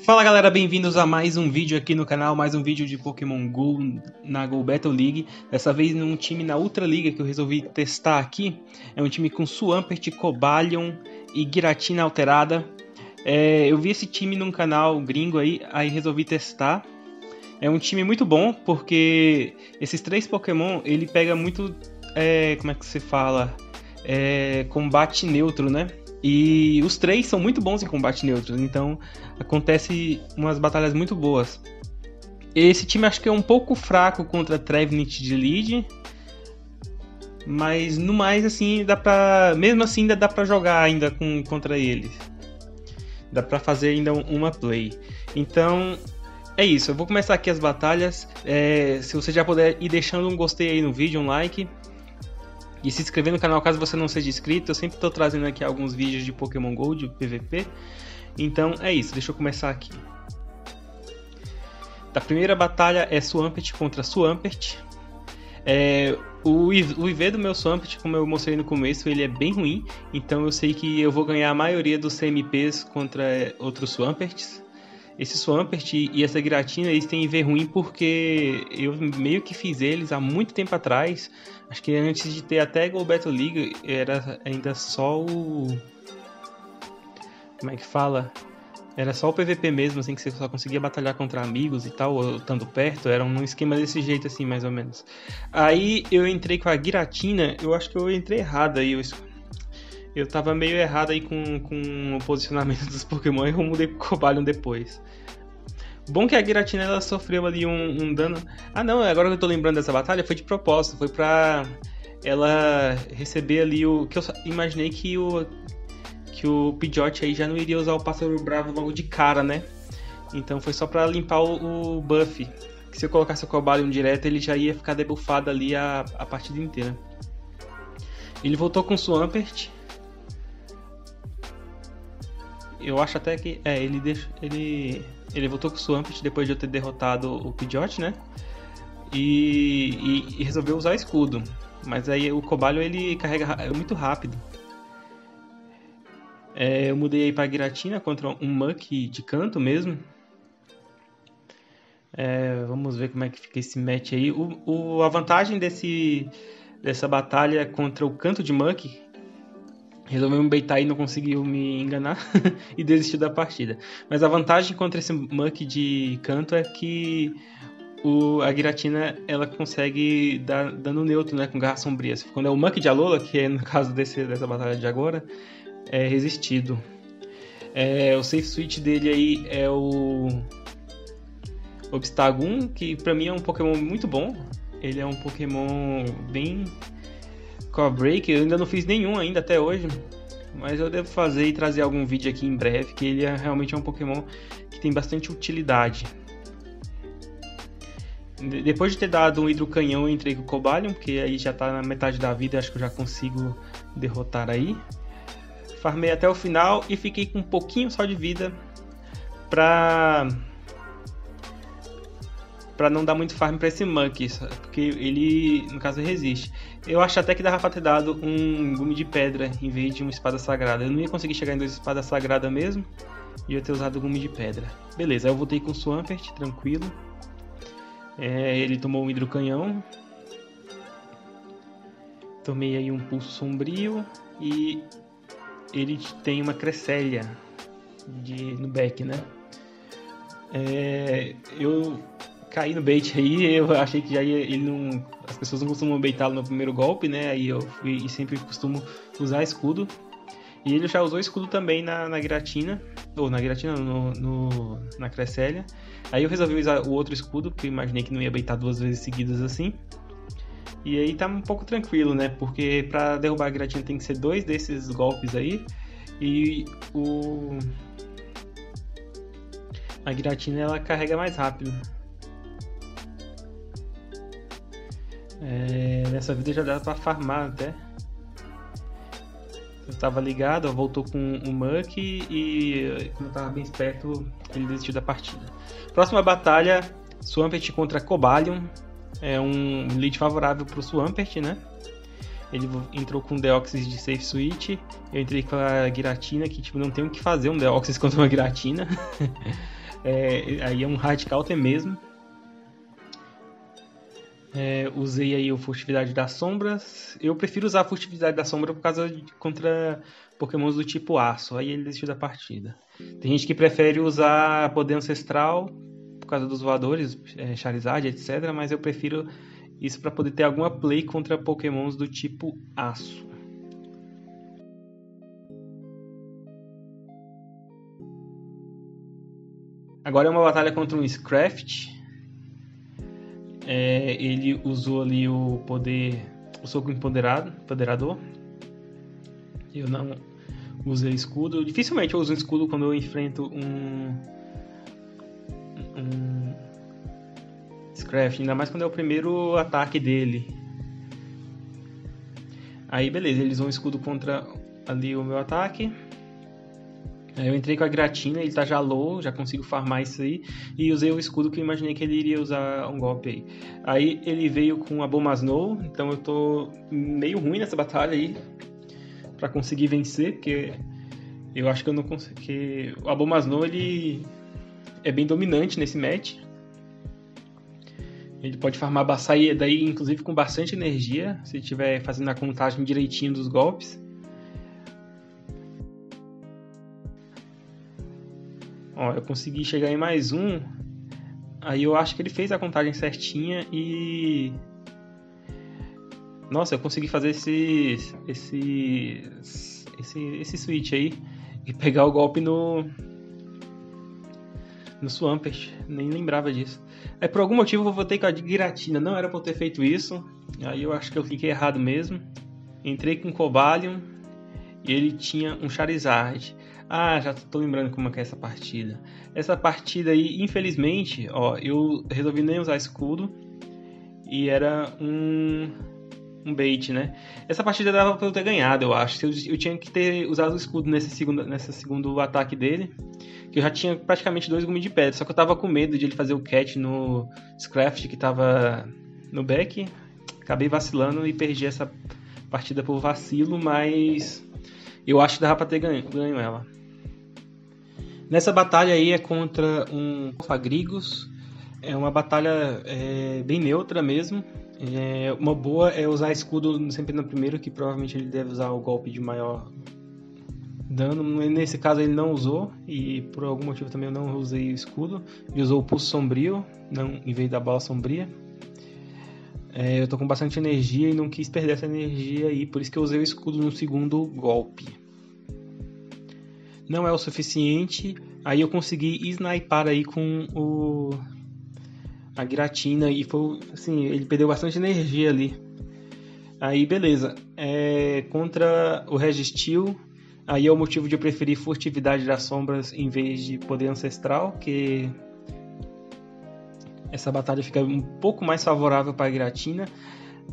Fala galera, bem-vindos a mais um vídeo aqui no canal, mais um vídeo de Pokémon GO na Go Battle League. Dessa vez num time na Ultra Liga que eu resolvi testar aqui. É um time com Swampert, Cobalion e Giratina alterada. É, eu vi esse time num canal gringo aí, aí resolvi testar. É um time muito bom, porque esses três Pokémon, ele pega muito, é, como é que se fala, é, combate neutro, né? E os três são muito bons em combate neutro, então acontece umas batalhas muito boas. Esse time acho que é um pouco fraco contra Trevenant de lead, mas no mais assim dá pra, mesmo assim ainda dá para jogar ainda com contra eles. Dá para fazer ainda uma play. Então é isso, eu vou começar aqui as batalhas. É, se você já puder ir deixando um gostei aí no vídeo, um like e se inscrever no canal caso você não seja inscrito. Eu sempre estou trazendo aqui alguns vídeos de Pokémon GO, de PVP. Então é isso, deixa eu começar aqui. A primeira batalha é Swampert contra Swampert. É, o, o IV do meu Swampert, como eu mostrei no começo, ele é bem ruim. Então eu sei que eu vou ganhar a maioria dos CMPs contra outros Swamperts esse Swampert e essa Giratina, eles têm ver ruim porque eu meio que fiz eles há muito tempo atrás. Acho que antes de ter até Go Battle League, era ainda só o... Como é que fala? Era só o PVP mesmo, assim, que você só conseguia batalhar contra amigos e tal, estando perto. Era um esquema desse jeito, assim, mais ou menos. Aí eu entrei com a Giratina, eu acho que eu entrei errado aí. Eu eu tava meio errado aí com, com o posicionamento dos Pokémon e eu mudei pro Cobalion depois. Bom que a Giratina ela sofreu ali um, um, dano. Ah não, agora que eu tô lembrando dessa batalha, foi de propósito, foi pra ela receber ali o. que eu imaginei que o. que o Pidgeot aí já não iria usar o pássaro bravo logo de cara, né? Então foi só pra limpar o, o buff. Que se eu colocasse o Cobalion direto, ele já ia ficar debuffado ali a, a partida inteira. Ele voltou com o Swampert eu acho até que. É, ele deixa. Ele. Ele voltou com o Swampert depois de eu ter derrotado o Pidgeot, né? E, e, e, resolveu usar escudo. Mas aí o Cobalho ele carrega muito rápido. É, eu mudei aí pra Giratina contra um Muck de canto mesmo. É, vamos ver como é que fica esse match aí. O, o, a vantagem desse, dessa batalha contra o canto de Muck resolveu me beitar e não conseguiu me enganar e desistiu da partida. Mas a vantagem contra esse Muck de canto é que o, a Giratina ela consegue dar dano neutro né, com garra sombria. Quando é o Muck de Alola, que é no caso desse, dessa batalha de agora, é resistido. É, o safe switch dele aí é o Obstagoon, que pra mim é um Pokémon muito bom. Ele é um Pokémon bem Core Break, eu ainda não fiz nenhum ainda até hoje. Mas eu devo fazer e trazer algum vídeo aqui em breve, que ele é, realmente é um Pokémon que tem bastante utilidade. Depois de ter dado um hidrocanhão, eu entrei com o Cobalion, porque aí já tá na metade da vida, acho que eu já consigo derrotar aí. Farmei até o final e fiquei com um pouquinho só de vida pra para não dar muito farm para esse Monkey, porque ele, no caso, resiste. Eu acho até que dava pra ter dado um gume de pedra em vez de uma espada sagrada. Eu não ia conseguir chegar em duas espadas sagradas mesmo, ia ter usado gume de pedra. Beleza, eu voltei com o Swampert, tranquilo. É, ele tomou um hidrocanhão. Tomei aí um pulso sombrio e ele tem uma Cresselia de, no back, né? É, eu caí no bait aí, eu achei que já ia, ele não. As pessoas não costumam baitá-lo no primeiro golpe, né? Aí eu fui e sempre costumo usar escudo. E ele já usou escudo também na, na Giratina, ou na Giratina, no, no, na Cresselia. Aí eu resolvi usar o outro escudo, porque imaginei que não ia baitar duas vezes seguidas assim. E aí tá um pouco tranquilo, né? Porque pra derrubar a Giratina tem que ser dois desses golpes aí. E o. A Giratina ela carrega mais rápido. É, nessa vida já dá pra farmar até. Eu tava ligado, voltou com um Muck e como eu tava bem esperto, ele desistiu da partida. Próxima batalha, Swampert contra Cobalion. É um lead favorável pro Swampert, né? Ele entrou com Deoxys de Safe Switch. Eu entrei com a Giratina, que tipo, não tem o que fazer um Deoxys contra uma Giratina. É, aí é um radical até mesmo. É, usei aí o Furtividade das Sombras. Eu prefiro usar a Furtividade da Sombra por causa de, contra pokémons do tipo Aço. Aí ele desistiu da partida. Tem gente que prefere usar Poder Ancestral por causa dos voadores, é, Charizard, etc. Mas eu prefiro isso para poder ter alguma play contra pokémons do tipo Aço. Agora é uma batalha contra um Scraft é, ele usou ali o poder, o soco empoderado, empoderador. Eu não usei escudo. Dificilmente eu uso um escudo quando eu enfrento um, um Scraft, ainda mais quando é o primeiro ataque dele. Aí beleza, eles vão escudo contra ali o meu ataque. Eu entrei com a Gratina, ele tá já low, já consigo farmar isso aí. E usei o escudo que eu imaginei que ele iria usar um golpe aí. Aí ele veio com a Bomasnow, então eu tô meio ruim nessa batalha aí. para conseguir vencer, porque eu acho que eu não consigo. O Abomasnow ele é bem dominante nesse match. Ele pode farmar sair daí, inclusive com bastante energia, se estiver fazendo a contagem direitinho dos golpes. Ó, eu consegui chegar em mais um. Aí eu acho que ele fez a contagem certinha e. Nossa, eu consegui fazer esse. Esse. Esse, esse switch aí. E pegar o golpe no. No Swampert. Nem lembrava disso. É por algum motivo eu votei com a Giratina. Não era pra eu ter feito isso. Aí eu acho que eu fiquei errado mesmo. Entrei com o Cobalion. E ele tinha um Charizard. Ah, já tô lembrando como é que é essa partida. Essa partida aí, infelizmente, ó, eu resolvi nem usar escudo e era um um bait, né? Essa partida dava pra eu ter ganhado, eu acho. Eu, eu tinha que ter usado o escudo nesse segundo, nesse segundo ataque dele. Que eu já tinha praticamente dois gumes de pedra. Só que eu tava com medo de ele fazer o catch no Scraft que tava no back. Acabei vacilando e perdi essa partida por vacilo, mas eu acho que dava pra ter ganho, ganho ela. Nessa batalha aí é contra um Fagrigos. É uma batalha é, bem neutra mesmo. É, uma boa é usar escudo sempre no primeiro, que provavelmente ele deve usar o golpe de maior dano. Nesse caso ele não usou, e por algum motivo também eu não usei o escudo. Ele usou o pulso sombrio, não, em vez da bala sombria. É, eu tô com bastante energia e não quis perder essa energia aí, por isso que eu usei o escudo no segundo golpe não é o suficiente. Aí eu consegui sniper aí com o a Giratina e foi assim, ele perdeu bastante energia ali. Aí beleza, é, contra o Registil, aí é o motivo de eu preferir Furtividade das Sombras em vez de Poder Ancestral, que essa batalha fica um pouco mais favorável para a Giratina.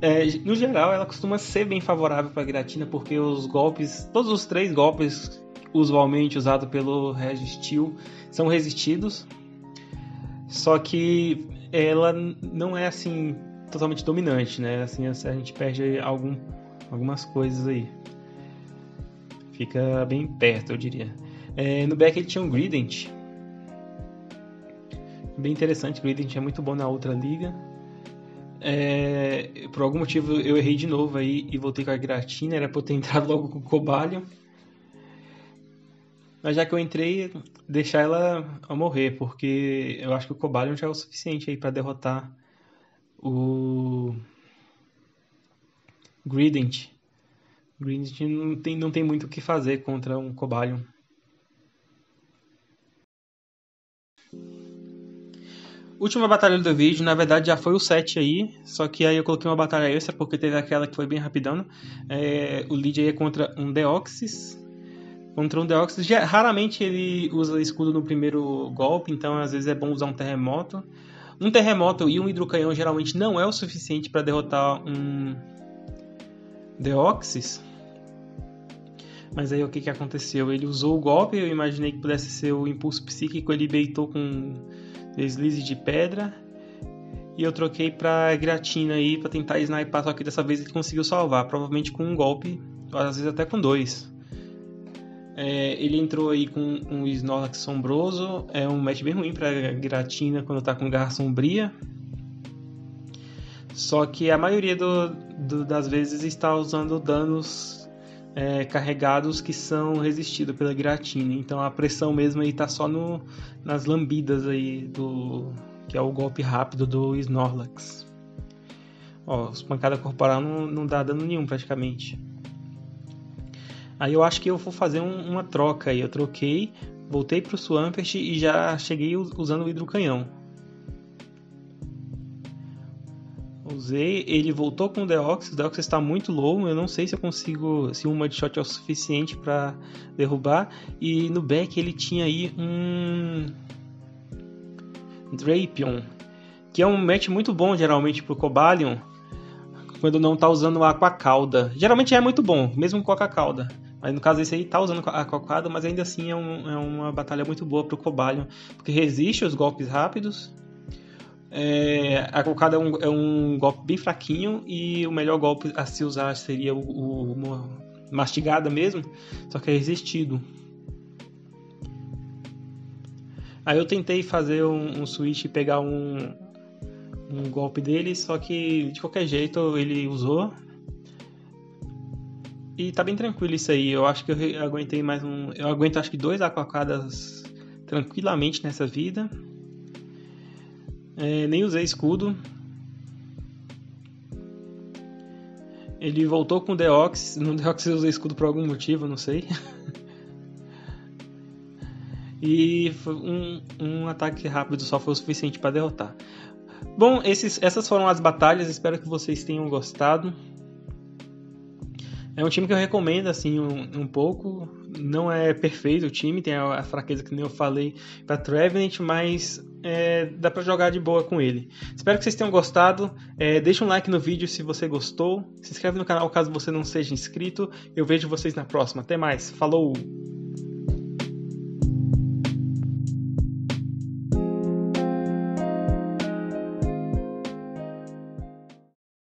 É, no geral, ela costuma ser bem favorável para a Giratina porque os golpes, todos os três golpes usualmente usado pelo Registeel são resistidos. Só que ela não é assim totalmente dominante, né? Assim, a gente perde algum, algumas coisas aí. Fica bem perto, eu diria. É, no back ele tinha um Grident. Bem interessante, Grident é muito bom na outra liga. É, por algum motivo eu errei de novo aí e voltei com a Gratina, era pra eu ter entrado logo com o Cobalion. Mas já que eu entrei, deixar ela morrer, porque eu acho que o Cobalion já é o suficiente aí para derrotar o Grident. Grident não tem, não tem muito o que fazer contra um Cobalion. Última batalha do vídeo, na verdade já foi o 7 aí, só que aí eu coloquei uma batalha extra porque teve aquela que foi bem rapidão. É, o lead aí é contra um Deoxys, Contra um Deoxys, raramente ele usa escudo no primeiro golpe, então às vezes é bom usar um terremoto. Um terremoto e um hidrocanhão geralmente não é o suficiente para derrotar um Deoxys. Mas aí o que, que aconteceu? Ele usou o golpe, eu imaginei que pudesse ser o impulso psíquico, ele beitou com deslize de pedra. E eu troquei pra Gratina aí pra tentar sniper, só que dessa vez ele conseguiu salvar, provavelmente com um golpe, às vezes até com dois. É, ele entrou aí com um Snorlax sombroso, é um match bem ruim para Giratina quando tá com Garra Sombria. Só que a maioria do, do, das vezes está usando danos é, carregados que são resistidos pela Giratina. Então a pressão mesmo aí tá só no, nas lambidas aí do que é o golpe rápido do Snorlax. Ó, pancada corporal não, não dá dano nenhum praticamente. Aí eu acho que eu vou fazer um, uma troca aí. Eu troquei, voltei pro Swampert e já cheguei usando o hidrocanhão. Usei, ele voltou com o Deoxys, o Deoxys está muito low, eu não sei se eu consigo, se um shot é o suficiente para derrubar. E no back ele tinha aí um Drapion, que é um match muito bom geralmente pro Cobalion, quando não tá usando a Aquacauda. Geralmente é muito bom, mesmo com a Aquacauda. No caso esse aí tá usando a Aquacauda, mas ainda assim é, um, é uma batalha muito boa pro Cobalion, porque resiste aos golpes rápidos é, a cocada é um, é um, golpe bem fraquinho e o melhor golpe a se usar seria o, o mastigada mesmo, só que é resistido. Aí eu tentei fazer um, um switch e pegar um, um golpe dele, só que de qualquer jeito ele usou. E tá bem tranquilo isso aí. Eu acho que eu aguentei mais um. Eu aguento acho que dois aquacadas tranquilamente nessa vida. É, nem usei escudo. Ele voltou com o Deox. No Deox eu usei escudo por algum motivo, não sei. e um, um ataque rápido só foi o suficiente para derrotar. Bom, esses, essas foram as batalhas. Espero que vocês tenham gostado. É um time que eu recomendo assim um, um pouco. Não é perfeito o time, tem a, a fraqueza que nem eu falei para Trevenant, mas é, dá para jogar de boa com ele. Espero que vocês tenham gostado. É, deixa um like no vídeo se você gostou. Se inscreve no canal caso você não seja inscrito. Eu vejo vocês na próxima. Até mais. Falou!